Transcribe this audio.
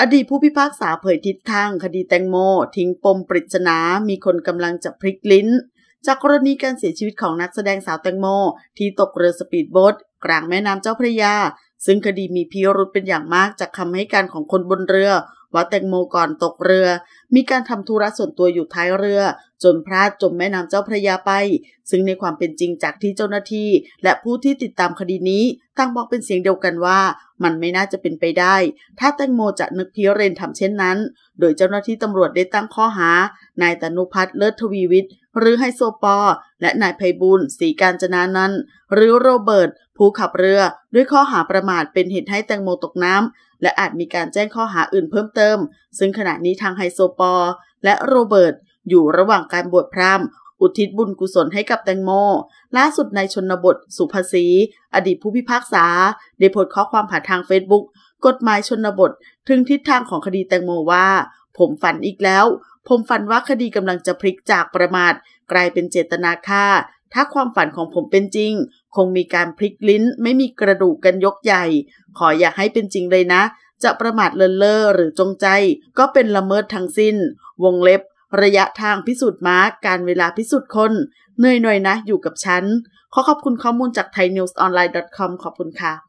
อดีตผู้พิพากษาเผยทิศทางคดีแตงโม ทิ้งปมปริศนามีคนกำลังจะพลิกลิ้น จากกรณีการเสียชีวิตของนักแสดงสาวแตงโม ที่ตกเรือสปีดโบ๊ทกลางแม่น้ำเจ้าพระยา ซึ่งคดีมีพิรุธเป็นอย่างมากจากคำให้การของคนบนเรือ ว่าแตงโมก่อนตกเรือ มีการทำธุระส่วนตัวอยู่ท้ายเรือ จนพลาดจมแม่น้ำเจ้าพระยาไป ซึ่งในความเป็นจริงจากที่เจ้าหน้าที่ และผู้ที่ติดตามคดีนี้ต่างบอกเป็นเสียงเดียวกันว่า มันไม่น่าจะเป็นไปได้ ถ้าแตงโมจะนึกพิเรนทร์ทำเช่นนั้น โดยเจ้าหน้าที่ตำรวจได้ตั้งข้อหานายตนุภัทรเลิศทวีวิทย์หรือไฮโซปอ และนายไพบูลย์ตรีกาญจนานนท์หรือโรเบิร์ตผู้ขับเรือด้วยข้อหาประมาทเป็นเหตุให้แตงโมตกน้ำ และอาจมีการแจ้งข้อหาอื่นเพิ่มเติม ซึ่งขณะนี้ทางไฮโซปอและโรเบิร์ตอยู่ระหว่างการบวชพราหมณ์ อุทิศบุญกุศลให้กับแตงโม ล่าสุดนายชนบท ศุภศรี อดีตผู้พิพากษา ได้โพสต์ข้อความผ่านทางเฟซบุ๊กกฎหมายชนบท ถึงทิศทางของคดีแตงโมว่า ผมฝันอีกแล้ว ผมฝันว่าคดีกำลังจะพลิกจากประมาท กลายเป็นเจตนาฆ่า ถ้าความฝันของผมเป็นจริง คงมีการพลิกลิ้น ไม่มีกระดูกกันยกใหญ่ ขออย่าให้เป็นจริงเลยนะ จะประมาทเลินเล่อหรือจงใจ ก็เป็นละเมิดทั้งสิ้น วงเล็บ ระยะทางพิสูจน์ม้าการเวลาพิสูจน์คนเหนื่อยหน่อยนะ อยู่กับฉัน ขอขอบคุณข้อมูลจาก thainewsonline.com ขอบคุณค่ะ